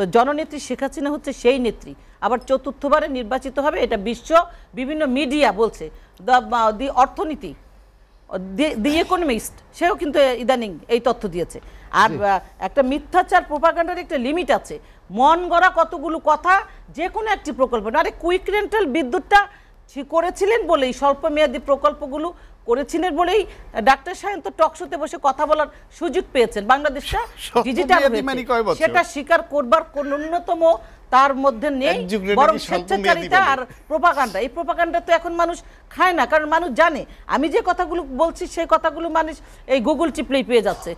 তো জননেত্রী শেখ হাসিনা হচ্ছে সেই নেত্রী। আবার চতুর্থবারে নির্বাচিত হবে এটা বিশ্ব বিভিন্ন মিডিয়া বলছে। দি অর্থনীতি দি ইকোনমিস্ট সেও কিন্তু ইদানিং এই তথ্য দিয়েছে। আর একটা মিথ্যাচার প্রোপাগান্ডার একটা লিমিট আছে। মন গড়া কতগুলো কথা যে কোনো একটি প্রকল্প। না আরে কুইক রেন্টাল বিদ্যুৎটা করেছিলেন বলেই স্বল্প মেয়াদী প্রকল্পগুলো করেছিলেন বলেই ডাক্তার সায়ন্ত টকশোতে বসে কথা বলার সুযোগ পেয়েছেন। বাংলাদেশটা ডিজিটাল? সেটা স্বীকার করবার কোন অন্যতম তার মধ্যে নেই বরং স্বেচ্ছাচারিতা আর প্রোপাকাণ্ডা এই প্রোপাকাণ্ডা তো এখন মানুষ খায় না কারণ মানুষ জানে। আমি যে কথাগুলো বলছি সেই কথাগুলো মানুষ এই গুগল চিপলেই পেয়ে যাচ্ছে।